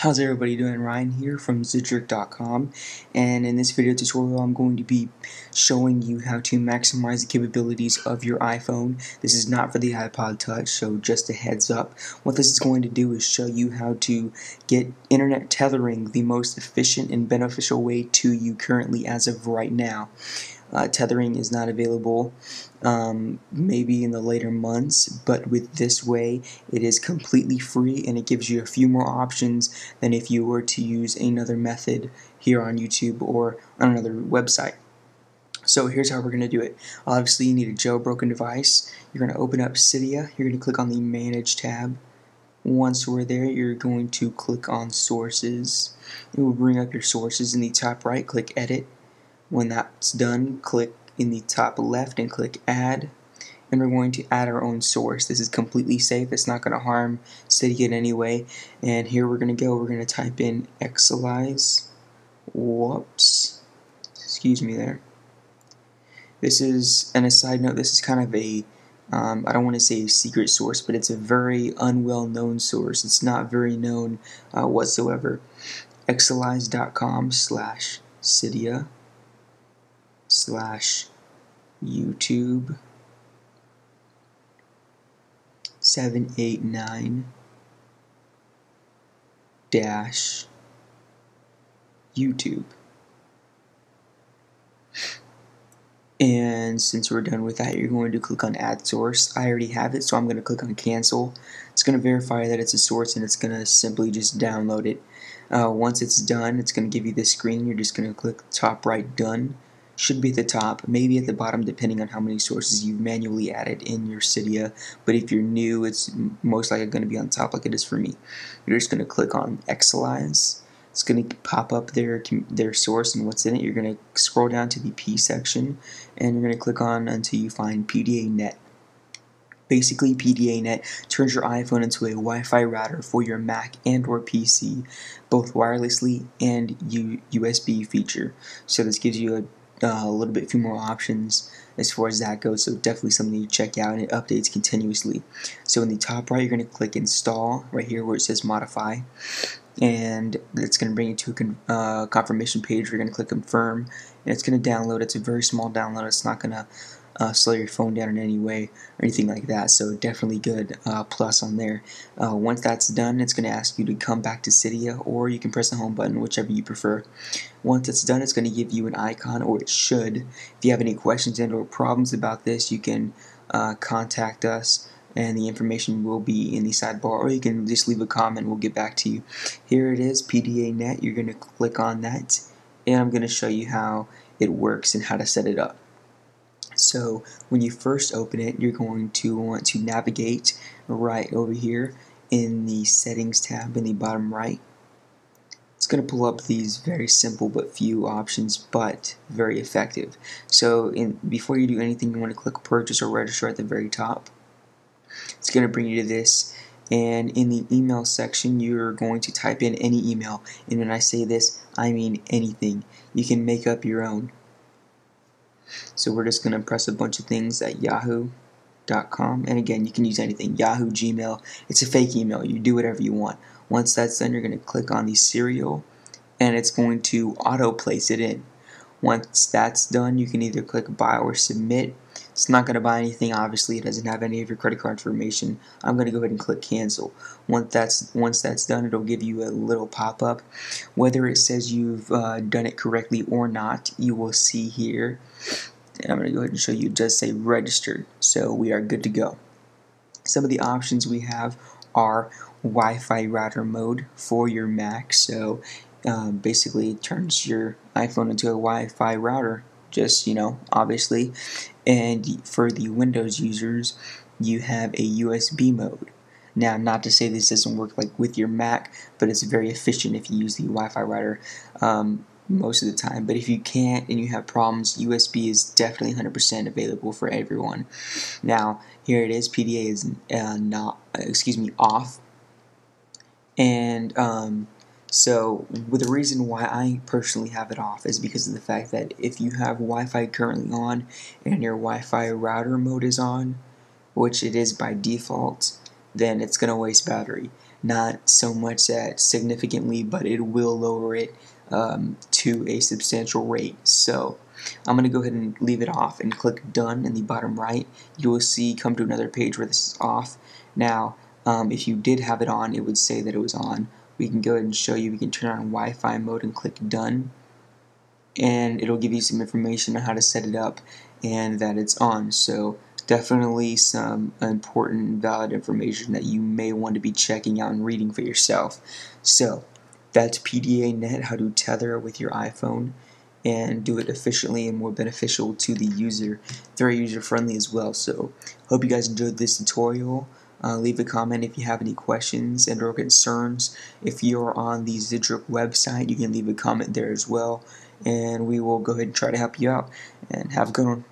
How's everybody doing? Ryan here from Zijric.com and in this video tutorial I'm going to be showing you how to maximize the capabilities of your iPhone. This is not for the iPod Touch so just a heads up. What this is going to do is show you how to get internet tethering the most efficient and beneficial way to you currently as of right now. Uh, tethering is not available um, maybe in the later months, but with this way, it is completely free and it gives you a few more options than if you were to use another method here on YouTube or on another website. So here's how we're going to do it. Obviously, you need a jailbroken device. You're going to open up Cydia. You're going to click on the Manage tab. Once we're there, you're going to click on Sources. It will bring up your sources in the top right. Click Edit when that's done, click in the top left and click Add. And we're going to add our own source. This is completely safe. It's not going to harm Cydia in any way. And here we're going to go. We're going to type in Xsellize. Whoops. Excuse me there. This is, and a side note, this is kind of a um, I don't want to say secret source, but it's a very unwell known source. It's not very known uh, whatsoever. Xsellize.com slash Cydia slash YouTube 789 dash YouTube. And since we're done with that, you're going to click on Add Source. I already have it, so I'm going to click on Cancel. It's going to verify that it's a source, and it's going to simply just download it. Uh, once it's done, it's going to give you this screen. You're just going to click top right, Done should be at the top, maybe at the bottom depending on how many sources you've manually added in your Cydia. But if you're new, it's most likely going to be on top like it is for me. You're just going to click on Xsellize. It's going to pop up their their source and what's in it. You're going to scroll down to the P section and you're going to click on until you find PdaNet. Basically, PdaNet turns your iPhone into a Wi-Fi router for your Mac and or PC, both wirelessly and U USB feature. So this gives you a uh, a little bit few more options as far as that goes. So definitely something to check out. And it updates continuously. So in the top right you're going to click install right here where it says modify. And it's going to bring you to a con uh, confirmation page you're going to click confirm. And it's going to download. It's a very small download. It's not going to uh, slow your phone down in any way or anything like that. So definitely good uh, plus on there. Uh, once that's done, it's going to ask you to come back to Cydia or you can press the home button, whichever you prefer. Once it's done, it's going to give you an icon, or it should. If you have any questions and or problems about this, you can uh, contact us and the information will be in the sidebar or you can just leave a comment we'll get back to you here it is PdaNet you're going to click on that and I'm going to show you how it works and how to set it up so when you first open it, you're going to want to navigate right over here in the settings tab in the bottom right. It's going to pull up these very simple but few options, but very effective. So in, before you do anything, you want to click purchase or register at the very top. It's going to bring you to this and in the email section you're going to type in any email and when I say this I mean anything you can make up your own so we're just going to press a bunch of things at yahoo.com. And again, you can use anything. Yahoo, Gmail. It's a fake email. You do whatever you want. Once that's done, you're going to click on the serial and it's going to auto place it in. Once that's done, you can either click buy or submit. It's not going to buy anything, obviously. It doesn't have any of your credit card information. I'm going to go ahead and click cancel. Once that's once that's done, it'll give you a little pop-up. Whether it says you've uh, done it correctly or not, you will see here. And I'm going to go ahead and show you. It does say registered, so we are good to go. Some of the options we have are Wi-Fi router mode for your Mac. So uh, basically turns your iPhone into a Wi-Fi router just you know obviously. And for the Windows users you have a USB mode. Now not to say this doesn't work like with your Mac but it's very efficient if you use the Wi-Fi router um, most of the time. But if you can't and you have problems USB is definitely 100% available for everyone. Now here it is PDA is uh, not excuse me off. And um, so the reason why I personally have it off is because of the fact that if you have Wi-Fi currently on and your Wi-Fi router mode is on, which it is by default, then it's going to waste battery. not so much that significantly, but it will lower it um, to a substantial rate. So I'm going to go ahead and leave it off and click done in the bottom right. You will see come to another page where this is off. Now, um, if you did have it on, it would say that it was on. We can go ahead and show you. We can turn on Wi-Fi mode and click done. And it'll give you some information on how to set it up and that it's on. So definitely some important valid information that you may want to be checking out and reading for yourself. So that's PdaNet, how to tether with your iPhone and do it efficiently and more beneficial to the user. Very user friendly as well. So hope you guys enjoyed this tutorial. Uh, leave a comment if you have any questions and or concerns. If you're on the Zijric website, you can leave a comment there as well. And we will go ahead and try to help you out. And have a good one.